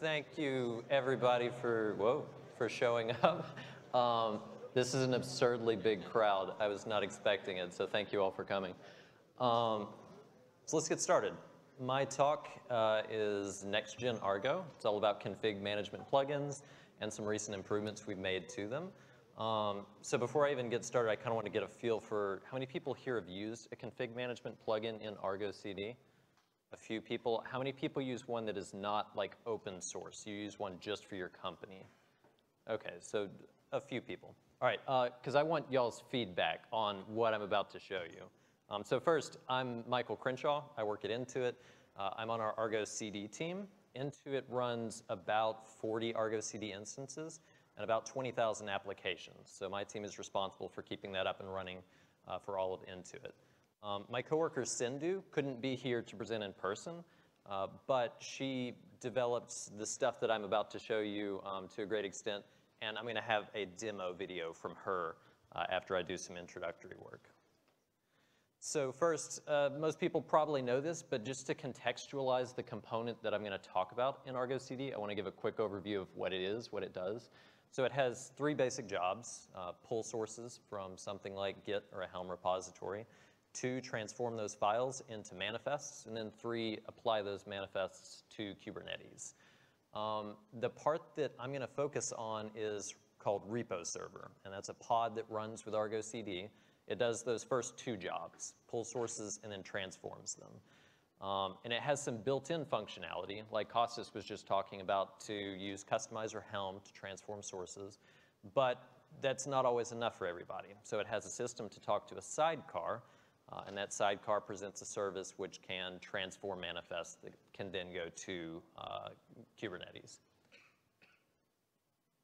thank you everybody for, whoa, for showing up. Um, this is an absurdly big crowd. I was not expecting it, so thank you all for coming. Um, so let's get started. My talk uh, is Next Gen Argo. It's all about config management plugins and some recent improvements we've made to them. Um, so before I even get started, I kind of want to get a feel for how many people here have used a config management plugin in Argo CD? A few people. How many people use one that is not like open source? You use one just for your company? Okay, so a few people. All right, because uh, I want y'all's feedback on what I'm about to show you. Um, so first, I'm Michael Crenshaw. I work at Intuit. Uh, I'm on our Argo CD team. Intuit runs about 40 Argo CD instances and about 20,000 applications. So my team is responsible for keeping that up and running uh, for all of Intuit. Um, my coworker Sindhu couldn't be here to present in person, uh, but she developed the stuff that I'm about to show you um, to a great extent, and I'm going to have a demo video from her uh, after I do some introductory work. So first, uh, most people probably know this, but just to contextualize the component that I'm going to talk about in Argo CD, I want to give a quick overview of what it is, what it does. So it has three basic jobs, uh, pull sources from something like Git or a Helm repository, two, transform those files into manifests, and then three, apply those manifests to Kubernetes. Um, the part that I'm gonna focus on is called repo server, and that's a pod that runs with Argo CD. It does those first two jobs, pull sources and then transforms them. Um, and it has some built-in functionality, like Kostas was just talking about, to use Kustomize or Helm to transform sources, but that's not always enough for everybody. So it has a system to talk to a sidecar, uh, and that sidecar presents a service which can transform manifests that can then go to uh, Kubernetes.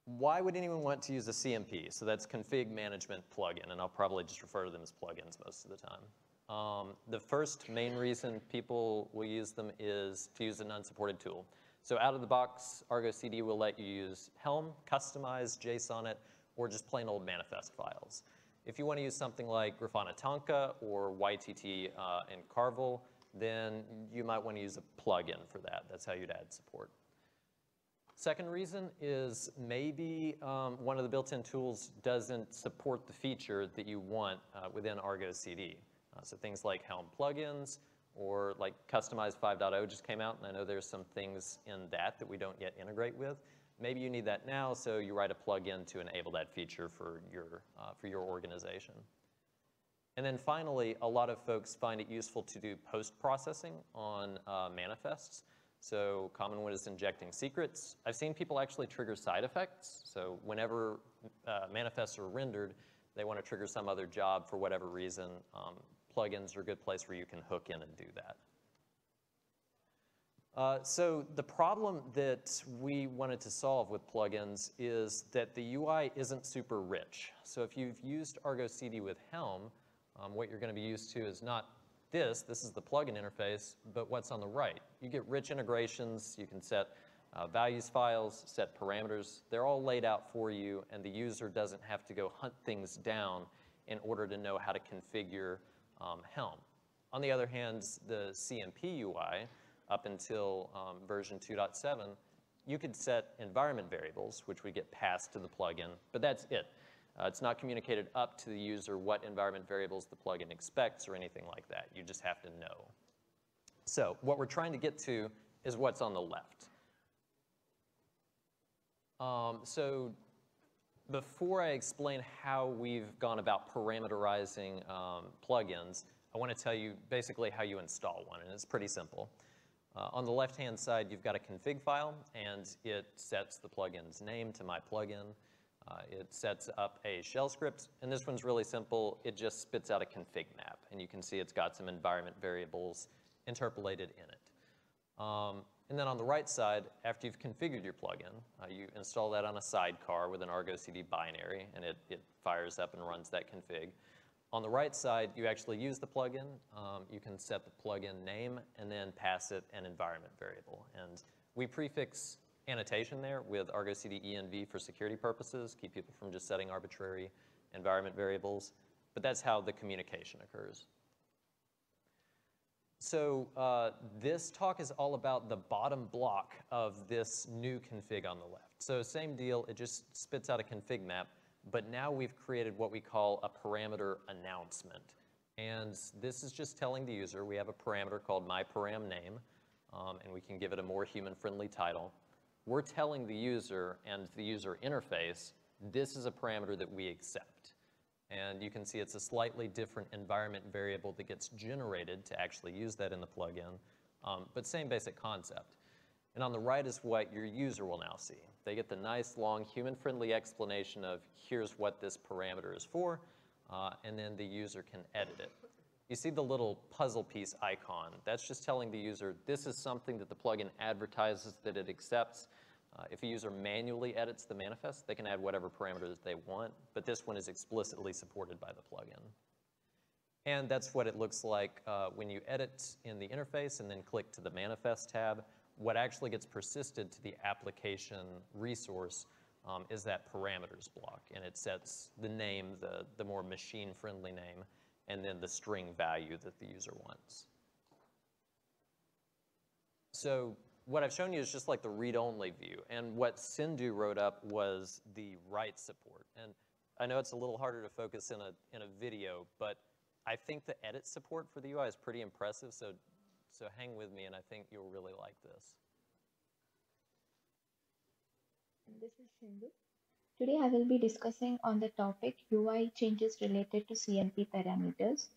Why would anyone want to use a CMP? So that's config management plugin, and I'll probably just refer to them as plugins most of the time. Um, the first main reason people will use them is to use an unsupported tool. So out of the box, Argo CD will let you use Helm, Kustomize, Jsonnet, or just plain old manifest files. If you want to use something like Grafana Tanka or YTT uh, and Carvel, then you might want to use a plugin for that. That's how you'd add support. Second reason is maybe um, one of the built-in tools doesn't support the feature that you want uh, within Argo CD. Uh, so things like Helm plugins or like Kustomize 5.0 just came out, and I know there's some things in that that we don't yet integrate with. Maybe you need that now, so you write a plugin to enable that feature for your, uh, for your organization. And then finally, a lot of folks find it useful to do post-processing on uh, manifests. So common one is injecting secrets. I've seen people actually trigger side effects. So whenever uh, manifests are rendered, they want to trigger some other job for whatever reason. Um, plugins are a good place where you can hook in and do that. Uh, so the problem that we wanted to solve with plugins is that the UI isn't super rich. So if you've used Argo CD with Helm, um, what you're going to be used to is not this, this is the plugin interface, but what's on the right. You get rich integrations, you can set uh, values files, set parameters. They're all laid out for you, and the user doesn't have to go hunt things down in order to know how to configure um, Helm. On the other hand, the CMP UI, up until um, version 2.7, you could set environment variables, which would get passed to the plugin, but that's it. Uh, it's not communicated up to the user what environment variables the plugin expects or anything like that. You just have to know. So what we're trying to get to is what's on the left. Um, so before I explain how we've gone about parameterizing um, plugins, I want to tell you basically how you install one, and it's pretty simple. Uh, on the left-hand side, you've got a config file, and it sets the plugin's name to my plugin. Uh, it sets up a shell script, and this one's really simple. It just spits out a config map, and you can see it's got some environment variables interpolated in it. Um, and then on the right side, after you've configured your plugin, uh, you install that on a sidecar with an Argo CD binary, and it, it fires up and runs that config. On the right side, you actually use the plugin. Um, you can set the plugin name and then pass it an environment variable. And we prefix annotation there with Argo CD env for security purposes, keep people from just setting arbitrary environment variables. But that's how the communication occurs. So uh, this talk is all about the bottom block of this new config on the left. So same deal, it just spits out a config map, but now we've created what we call a parameter announcement. And this is just telling the user we have a parameter called myParamName, um, and we can give it a more human-friendly title. We're telling the user and the user interface, this is a parameter that we accept. And you can see it's a slightly different environment variable that gets generated to actually use that in the plugin, um, but same basic concept. And on the right is what your user will now see. They get the nice, long, human-friendly explanation of here's what this parameter is for, uh, and then the user can edit it. You see the little puzzle piece icon. That's just telling the user this is something that the plugin advertises that it accepts, uh, if a user manually edits the manifest, they can add whatever parameters they want, but this one is explicitly supported by the plugin. And that's what it looks like uh, when you edit in the interface and then click to the manifest tab. What actually gets persisted to the application resource um, is that parameters block, and it sets the name, the, the more machine-friendly name, and then the string value that the user wants. So what I've shown you is just like the read-only view. And what Sindhu wrote up was the write support. And I know it's a little harder to focus in a, in a video, but I think the edit support for the UI is pretty impressive. So, so hang with me, and I think you'll really like this. This is Sindhu. Today I will be discussing on the topic UI changes related to CMP parameters.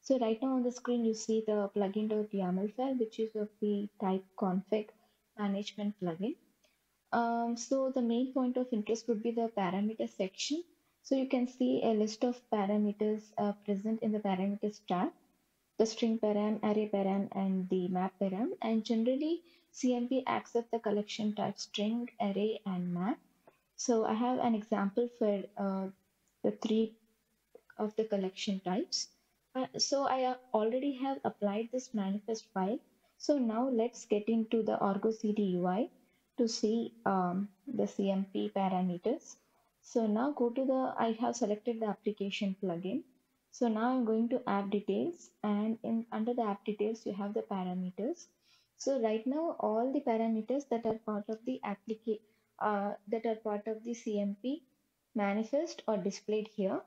So right now on the screen, you see the plugin.yaml file, which is of the type config management plugin. Um, so the main point of interest would be the parameter section. So you can see a list of parameters uh, present in the parameters tab, the string param, array param, and the map param. And generally, CMP accepts the collection type string, array, and map. So I have an example for uh, the three of the collection types. Uh, so I uh, already have applied this manifest file. So now let's get into the Argo CD UI to see um, the CMP parameters. So now go to the, I have selected the application plugin. So now I'm going to app details and in under the app details, you have the parameters. So right now, all the parameters that are part of the application, uh, that are part of the CMP manifest are displayed here.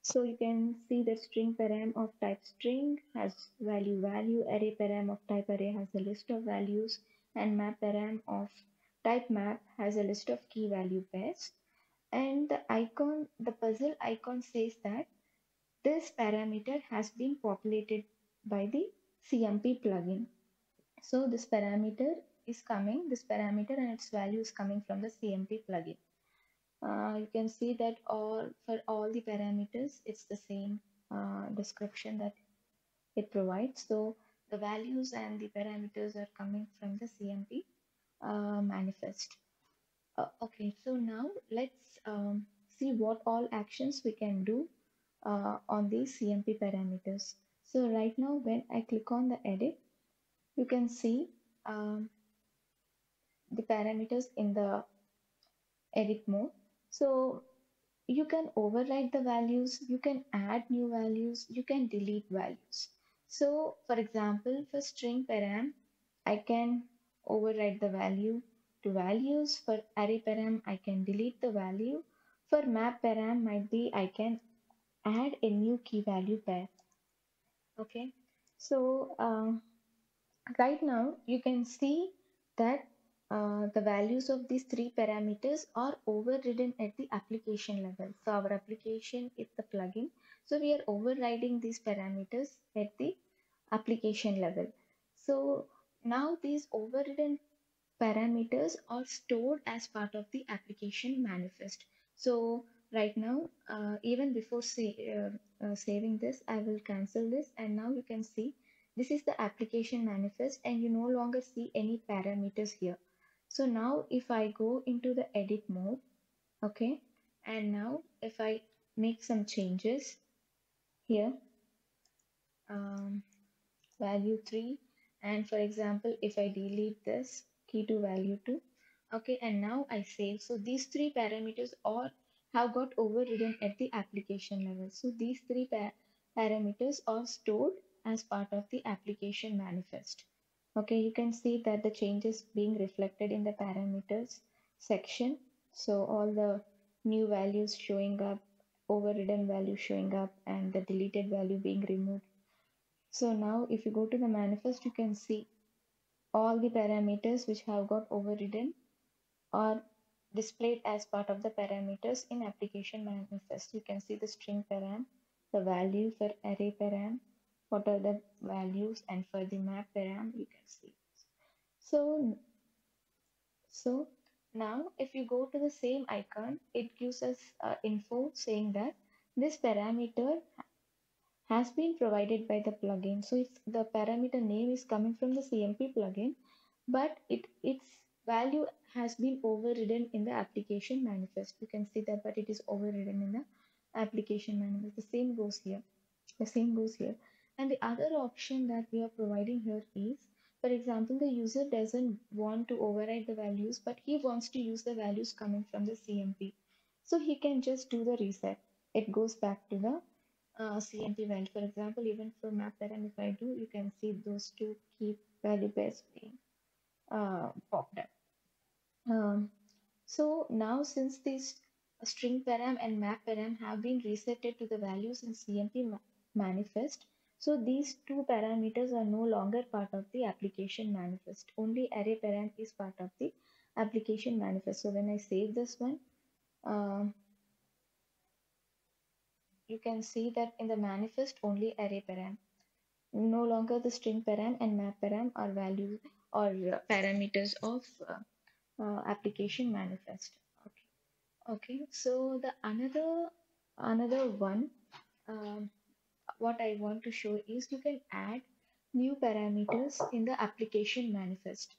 So you can see that string param of type string has value value, array param of type array has a list of values, and map param of type map has a list of key value pairs. And the icon, the puzzle icon says that this parameter has been populated by the CMP plugin. So this parameter is coming, this parameter and its value is coming from the CMP plugin. Uh, you can see that all for all the parameters it's the same uh, description that it provides. So the values and the parameters are coming from the CMP uh, manifest. Uh, okay so now let's um, see what all actions we can do uh, on these CMP parameters so right now when I click on the edit you can see um, the parameters in the edit mode so you can override the values, you can add new values, you can delete values. So for example, for string param, I can override the value to values. For array param, I can delete the value. For map param might be I can add a new key value pair. Okay, so uh, right now you can see that uh, the values of these three parameters are overridden at the application level. So our application is the plugin. So we are overriding these parameters at the application level. So now these overridden parameters are stored as part of the application manifest. So right now, uh, even before uh, uh, saving this, I will cancel this and now you can see this is the application manifest and you no longer see any parameters here. So now if I go into the edit mode, okay, and now if I make some changes here, um, value 3, and for example, if I delete this key to value 2, okay, and now I save. So these three parameters all have got overridden at the application level. So these three pa parameters are stored as part of the application manifest. Okay, you can see that the changes being reflected in the parameters section. So all the new values showing up, overridden value showing up, and the deleted value being removed. So now if you go to the manifest, you can see all the parameters which have got overridden are displayed as part of the parameters in application manifest. You can see the string param, the value for array param, what are the values and for the map param you can see. So, so now if you go to the same icon, it gives us uh, info saying that this parameter has been provided by the plugin. So if the parameter name is coming from the CMP plugin, but it its value has been overridden in the application manifest. You can see that, but it is overridden in the application manifest. The same goes here. The same goes here. And the other option that we are providing here is, for example, the user doesn't want to override the values, but he wants to use the values coming from the CMP. So he can just do the reset. It goes back to the uh, CMP value. For example, even for map param, if I do, you can see those two key value pairs being uh, popped up. Um, so now since these string param and map param have been resetted to the values in CMP ma manifest, so these two parameters are no longer part of the application manifest. Only array param is part of the application manifest. So when I save this one, um, you can see that in the manifest only array param. No longer the string param and map param are values or uh, parameters of uh, uh, application manifest. Okay, okay. So the another another one, um, what I want to show is you can add new parameters in the application manifest.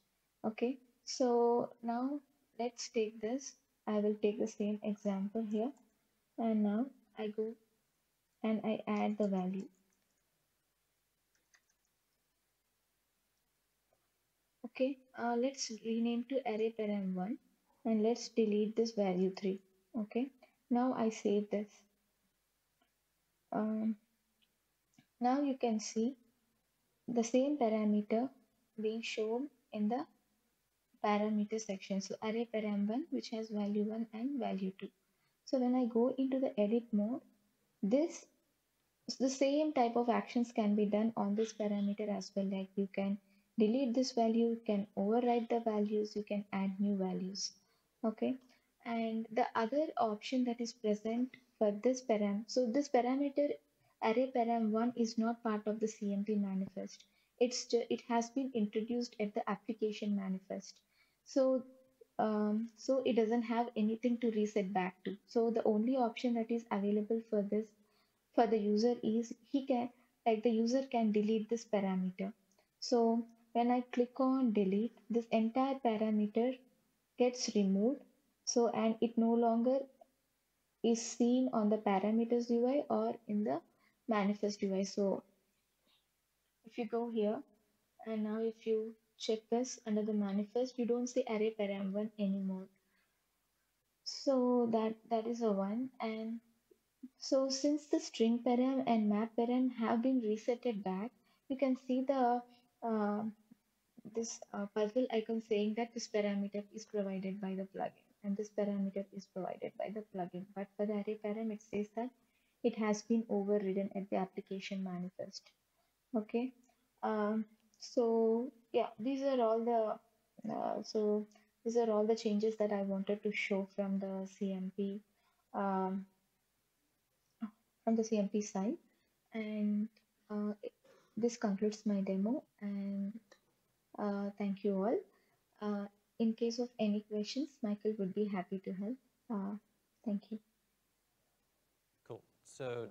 Okay, so now let's take this. I will take the same example here, and now I go and I add the value. Okay, uh, let's rename to array param1 and let's delete this value 3. Okay, now I save this. Um, now you can see the same parameter being shown in the parameter section. So array param1 which has value 1 and value 2. So when I go into the edit mode, this the same type of actions can be done on this parameter as well like you can delete this value you can overwrite the values you can add new values okay? And the other option that is present for this param so this parameter array param1 is not part of the cmp manifest. It's it has been introduced at the application manifest. So um, so it doesn't have anything to reset back to. So the only option that is available for this for the user is he can like the user can delete this parameter. So when I click on delete this entire parameter gets removed. So and it no longer is seen on the parameters UI or in the manifest UI so if you go here and now if you check this under the manifest you don't see array param1 anymore. So that that is a one. And so since the string param and map param have been resetted back you can see the uh, this uh, puzzle icon saying that this parameter is provided by the plugin and this parameter is provided by the plugin. But for the array param it says that it has been overridden at the application manifest. Okay? Um, so yeah these are all the uh, so these are all the changes that I wanted to show from the CMP um, from the CMP side. And uh, this concludes my demo and uh, thank you all. Uh, in case of any questions, Michael would be happy to help. Uh, thank you. Cool. So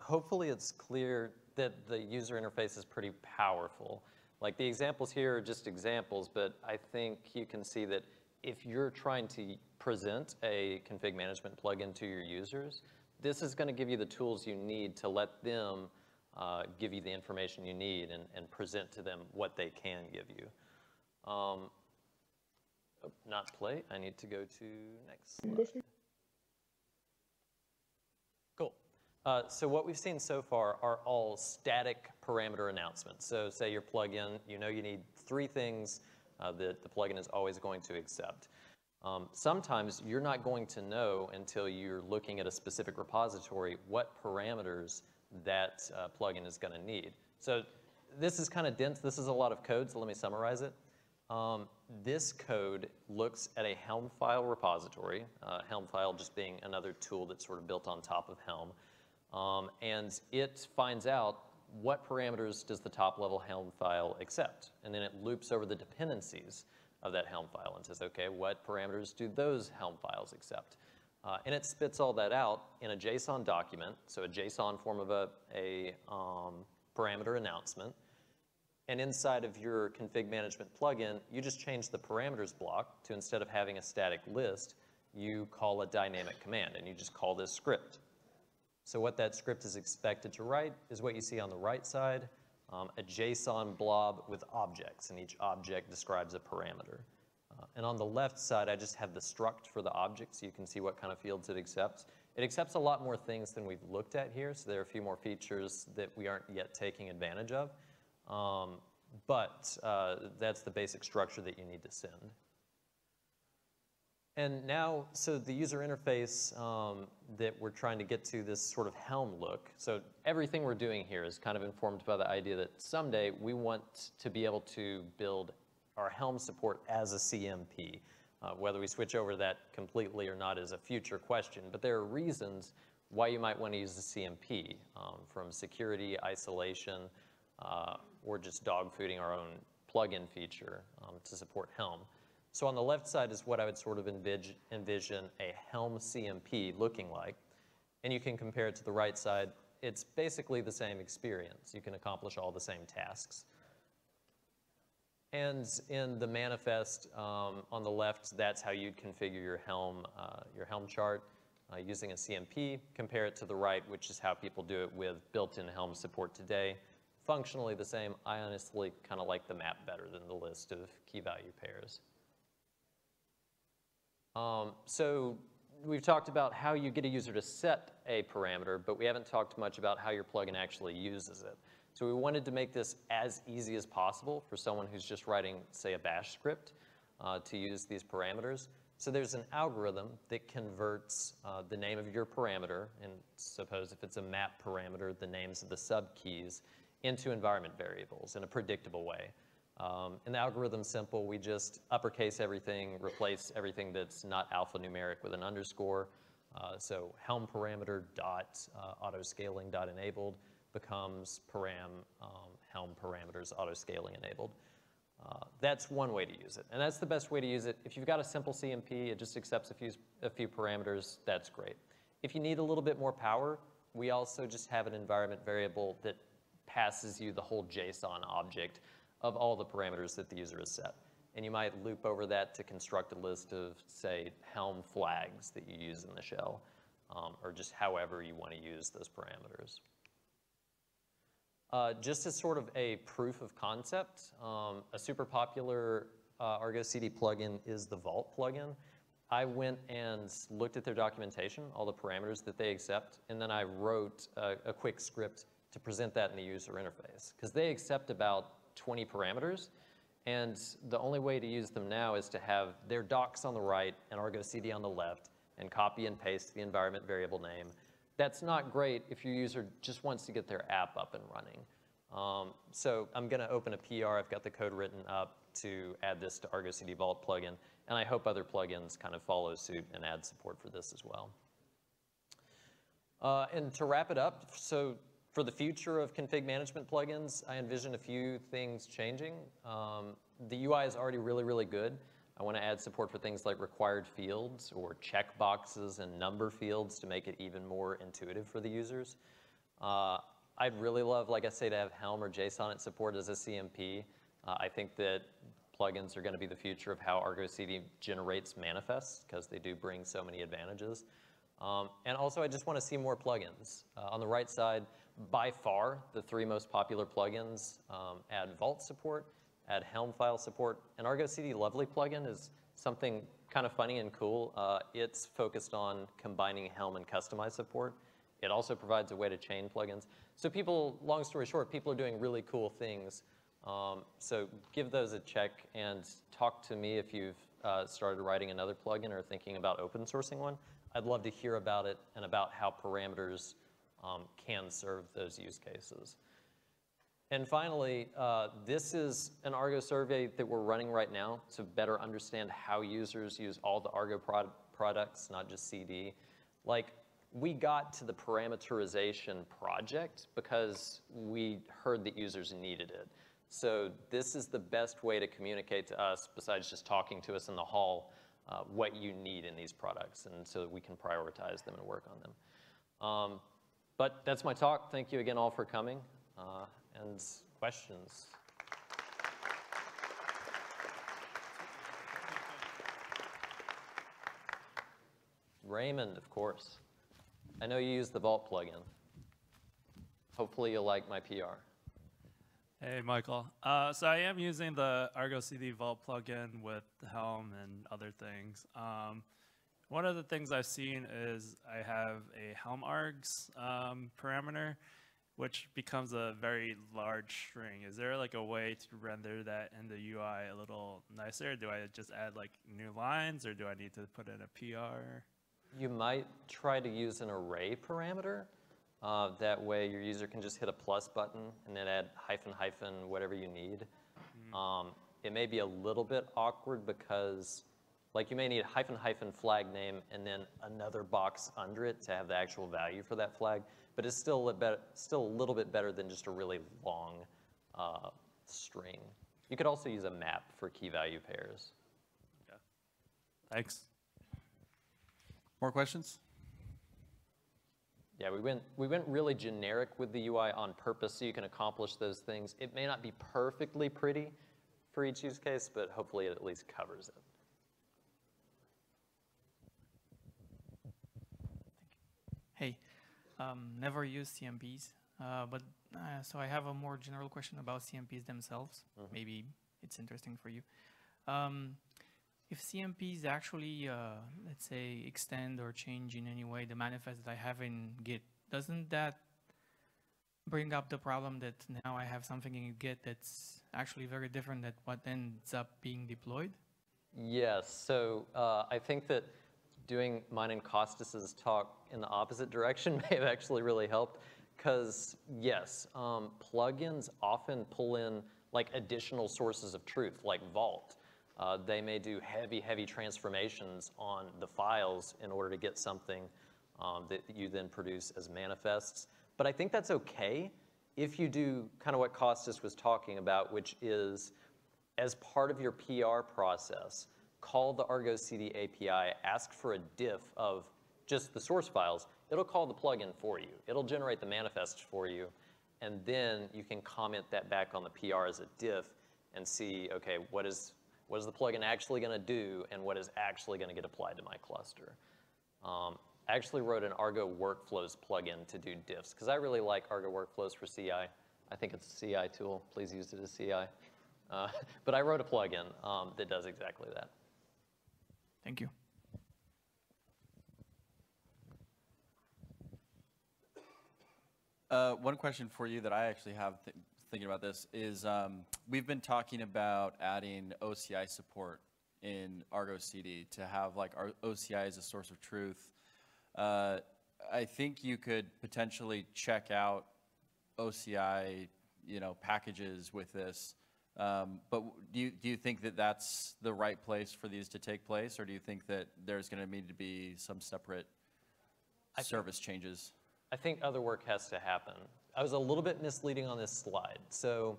hopefully it's clear that the user interface is pretty powerful. Like the examples here are just examples, but I think you can see that if you're trying to present a config management plugin to your users, this is going to give you the tools you need to let them uh, give you the information you need and, and present to them what they can give you. Um, oh, not play, I need to go to next slide. Cool. Uh, so what we've seen so far are all static parameter announcements. So say your plugin, you know you need three things uh, that the plugin is always going to accept. Um, sometimes you're not going to know until you're looking at a specific repository what parameters that uh, plugin is going to need. So this is kind of dense. This is a lot of code, so let me summarize it. Um, this code looks at a Helm file repository, uh, Helm file just being another tool that's sort of built on top of Helm. Um, and it finds out what parameters does the top level Helm file accept. And then it loops over the dependencies of that Helm file and says, okay, what parameters do those Helm files accept? Uh, and it spits all that out in a JSON document, so a JSON form of a, a um, parameter announcement. And inside of your config management plugin, you just change the parameters block to instead of having a static list, you call a dynamic command, and you just call this script. So what that script is expected to write is what you see on the right side, um, a JSON blob with objects, and each object describes a parameter. And on the left side, I just have the struct for the object, so you can see what kind of fields it accepts. It accepts a lot more things than we've looked at here, so there are a few more features that we aren't yet taking advantage of. Um, but uh, that's the basic structure that you need to send. And now, so the user interface um, that we're trying to get to this sort of Helm look. So everything we're doing here is kind of informed by the idea that someday we want to be able to build our Helm support as a CMP. Uh, whether we switch over that completely or not is a future question, but there are reasons why you might want to use the CMP, um, from security, isolation, uh, or just dogfooding our own plugin feature um, to support Helm. So on the left side is what I would sort of envision, envision a Helm CMP looking like. And you can compare it to the right side. It's basically the same experience. You can accomplish all the same tasks. And in the manifest um, on the left, that's how you'd configure your Helm, uh, your Helm chart uh, using a CMP. Compare it to the right, which is how people do it with built-in Helm support today. Functionally the same. I honestly kind of like the map better than the list of key value pairs. Um, so we've talked about how you get a user to set a parameter, but we haven't talked much about how your plugin actually uses it. So we wanted to make this as easy as possible for someone who's just writing, say, a bash script uh, to use these parameters. So there's an algorithm that converts uh, the name of your parameter, and suppose if it's a map parameter, the names of the subkeys, into environment variables in a predictable way. Um, and the algorithm's simple. We just uppercase everything, replace everything that's not alphanumeric with an underscore. Uh, so Helm parameter dot uh, autoscaling dot enabled becomes param um, Helm parameters autoscaling enabled. Uh, that's one way to use it, and that's the best way to use it. If you've got a simple CMP, it just accepts a few, a few parameters, that's great. If you need a little bit more power, we also just have an environment variable that passes you the whole JSON object of all the parameters that the user has set. And you might loop over that to construct a list of, say, Helm flags that you use in the shell, um, or just however you want to use those parameters. Uh, just as sort of a proof of concept, um, a super popular uh, Argo CD plugin is the Vault plugin. I went and looked at their documentation, all the parameters that they accept, and then I wrote a, a quick script to present that in the user interface. Because they accept about 20 parameters. And the only way to use them now is to have their docs on the right and Argo CD on the left and copy and paste the environment variable name. That's not great if your user just wants to get their app up and running. Um, so I'm going to open a PR. I've got the code written up to add this to Argo CD Vault plugin. And I hope other plugins kind of follow suit and add support for this as well. Uh, and to wrap it up, so for the future of config management plugins, I envision a few things changing. Um, the UI is already really, really good. I want to add support for things like required fields or checkboxes and number fields to make it even more intuitive for the users. Uh, I'd really love, like I say, to have Helm or JSON support as a CMP. Uh, I think that plugins are going to be the future of how Argo CD generates manifests because they do bring so many advantages. Um, and also, I just want to see more plugins. Uh, on the right side, by far, the three most popular plugins um, add Vault support, add Helm file support, and Argo CD Lovely plugin is something kind of funny and cool. Uh, it's focused on combining Helm and Kustomize support, It also provides a way to chain plugins. So people, long story short, people are doing really cool things. Um, so give those a check and talk to me if you've uh, started writing another plugin or thinking about open sourcing one. I'd love to hear about it and about how parameters um, can serve those use cases. And finally, uh, this is an Argo survey that we're running right now to better understand how users use all the Argo prod products, not just CD. Like, we got to the parameterization project because we heard that users needed it. So this is the best way to communicate to us, besides just talking to us in the hall, uh, what you need in these products, and so that we can prioritize them and work on them. Um, but that's my talk. Thank you again all for coming. Uh, and questions? Raymond, of course. I know you use the Vault plugin. Hopefully you'll like my PR. Hey, Michael. Uh, so I am using the Argo CD Vault plugin with Helm and other things. Um, one of the things I've seen is I have a Helm args um, parameter, which becomes a very large string. Is there like a way to render that in the UI a little nicer? Do I just add like new lines or do I need to put in a PR? You might try to use an array parameter. Uh, that way your user can just hit a plus button and then add hyphen hyphen whatever you need. Mm. Um, it may be a little bit awkward because like you may need hyphen hyphen flag name and then another box under it to have the actual value for that flag but it's still a, bit, still a little bit better than just a really long uh, string. You could also use a map for key value pairs. Yeah. Thanks. More questions? Yeah, we went, we went really generic with the UI on purpose so you can accomplish those things. It may not be perfectly pretty for each use case, but hopefully it at least covers it. Hey, um, never used CMPs, uh, but uh, so I have a more general question about CMPs themselves. Mm -hmm. Maybe it's interesting for you. Um, if CMPs actually, uh, let's say, extend or change in any way the manifest that I have in Git, doesn't that bring up the problem that now I have something in Git that's actually very different than what ends up being deployed? Yes, so uh, I think that doing mine and Costas's talk in the opposite direction may have actually really helped because yes, um, plugins often pull in like additional sources of truth, like Vault. Uh, they may do heavy, heavy transformations on the files in order to get something um, that you then produce as manifests. But I think that's okay if you do kind of what Costas was talking about, which is as part of your PR process, call the Argo CD API, ask for a diff of just the source files, it'll call the plugin for you. It'll generate the manifest for you, and then you can comment that back on the PR as a diff and see, okay, what is, what is the plugin actually gonna do and what is actually gonna get applied to my cluster. Um, I actually wrote an Argo Workflows plugin to do diffs, because I really like Argo Workflows for CI. I think it's a CI tool. Please use it as CI. Uh, but I wrote a plugin um, that does exactly that. Thank you. Uh, one question for you that I actually have th thinking about this is um, we've been talking about adding OCI support in Argo CD to have like our OCI as a source of truth. Uh, I think you could potentially check out OCI, you know, packages with this um, but do you, do you think that that's the right place for these to take place, or do you think that there's going to need to be some separate I service think, changes? I think other work has to happen. I was a little bit misleading on this slide. So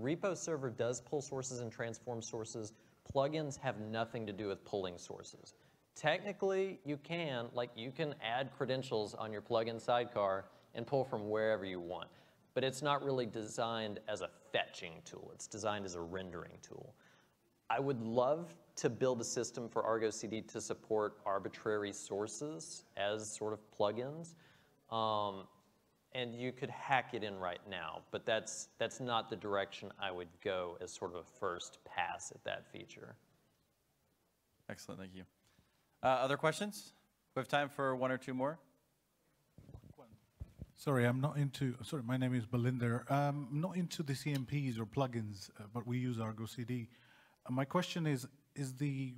repo server does pull sources and transform sources. Plugins have nothing to do with pulling sources. Technically, you can, like you can add credentials on your plugin sidecar and pull from wherever you want but it's not really designed as a fetching tool. It's designed as a rendering tool. I would love to build a system for Argo CD to support arbitrary sources as sort of plugins. Um, and you could hack it in right now, but that's, that's not the direction I would go as sort of a first pass at that feature. Excellent, thank you. Uh, other questions? We have time for one or two more. Sorry, I'm not into, sorry, my name is Balinder. Um, I'm not into the CMPs or plugins, uh, but we use Argo CD. Uh, my question is, is the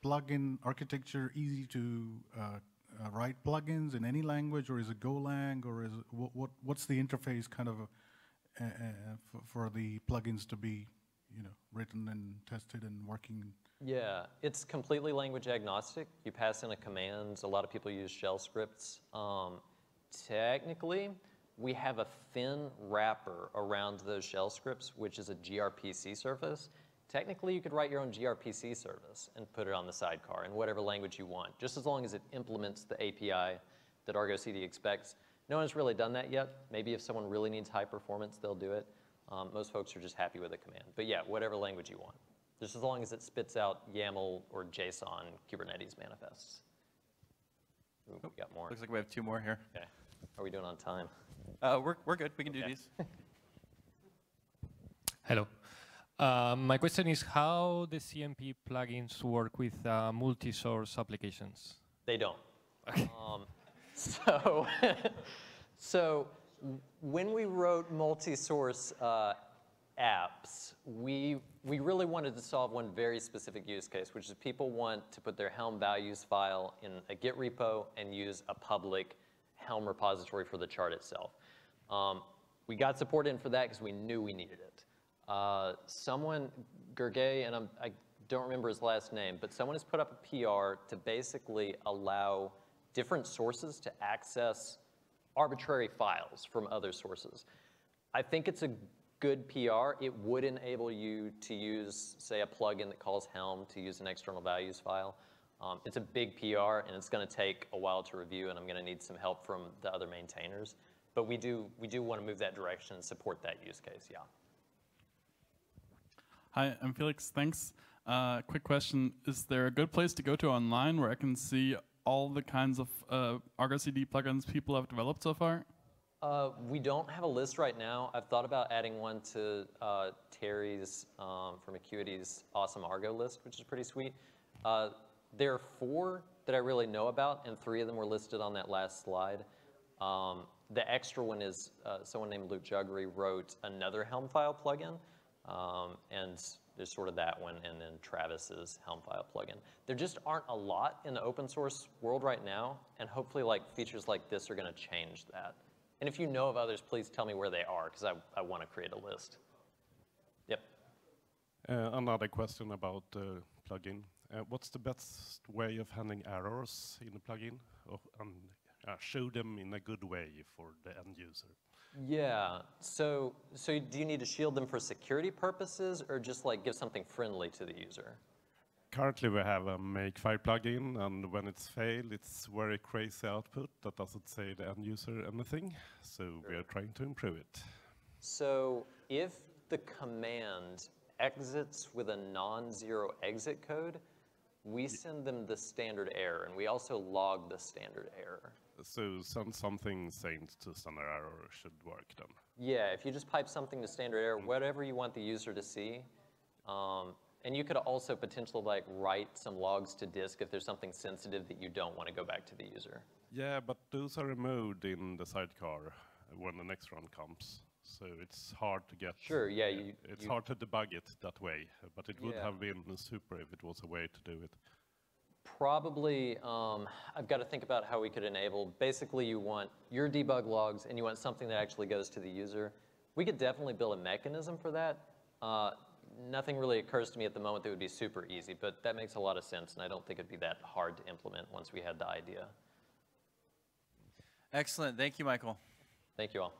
plugin architecture easy to uh, uh, write plugins in any language, or is it Golang, or is what, what, what's the interface kind of uh, uh, for, for the plugins to be, you know, written and tested and working? Yeah, it's completely language agnostic. You pass in a command. A lot of people use shell scripts. Um, technically, we have a thin wrapper around those shell scripts, which is a gRPC service. Technically, you could write your own gRPC service and put it on the sidecar in whatever language you want, just as long as it implements the API that Argo CD expects. No one's really done that yet. Maybe if someone really needs high performance, they'll do it. Um, most folks are just happy with a command. But yeah, whatever language you want just as long as it spits out YAML or JSON Kubernetes manifests. Ooh, we got more. Looks like we have two more here. Okay. Are we doing on time? Uh, we're, we're good. We can do Okay. these. Hello. Uh, my question is how the CMP plugins work with uh, multi-source applications. They don't. Um, so, so when we wrote multi-source uh, apps, we, we really wanted to solve one very specific use case, which is people want to put their Helm values file in a Git repo and use a public Helm repository for the chart itself. Um, we got support in for that because we knew we needed it. Uh, someone, Gergely, and I'm, I don't remember his last name, but someone has put up a PR to basically allow different sources to access arbitrary files from other sources. I think it's a good PR. It would enable you to use, say, a plugin that calls Helm to use an external values file. Um, it's a big PR, and it's going to take a while to review, and I'm going to need some help from the other maintainers. But we do, we do want to move that direction and support that use case, yeah. Hi, I'm Felix. Thanks. Uh, quick question: Is there a good place to go to online where I can see all the kinds of uh, Argo CD plugins people have developed so far? Uh, we don't have a list right now. I've thought about adding one to uh, Terry's um, from Akuity's awesome Argo list, which is pretty sweet. Uh, there are four that I really know about, and three of them were listed on that last slide. Um, the extra one is uh, someone named Luc Juggery wrote another Helm file plugin, um, and there's sort of that one, and then Travis's Helm file plugin. There just aren't a lot in the open source world right now, and hopefully, like features like this are going to change that. And if you know of others, please tell me where they are, because I, I want to create a list. Yep. Uh, Another question about the plugin. Uh, What's the best way of handling errors in a plugin? Or, um, uh, Show them in a good way for the end user. Yeah. So, so do you need to shield them for security purposes, or just like give something friendly to the user? Currently, we have a Makefile plugin, and when it's failed, it's very crazy output that doesn't say the end user anything. So we are trying to improve it. So if the command exits with a non-zero exit code, we send them the standard error, and we also log the standard error. So send something sent to standard error should work then. Yeah, if you just pipe something to standard error, whatever you want the user to see. Um, and you could also potentially like write some logs to disk if there's something sensitive that you don't want to go back to the user. Yeah, but those are removed in the sidecar when the next run comes. So it's hard to get. Sure, yeah, you- It's you- hard to debug it that way, but it would Yeah. have been super if it was a way to do it. Probably, um, I've got to think about how we could enable, basically you want your debug logs and you want something that actually goes to the user. We could definitely build a mechanism for that. Uh, nothing really occurs to me at the moment that would be super easy, but that makes a lot of sense and I don't think it'd be that hard to implement once we had the idea. Excellent. Thank you, Michael. Thank you all.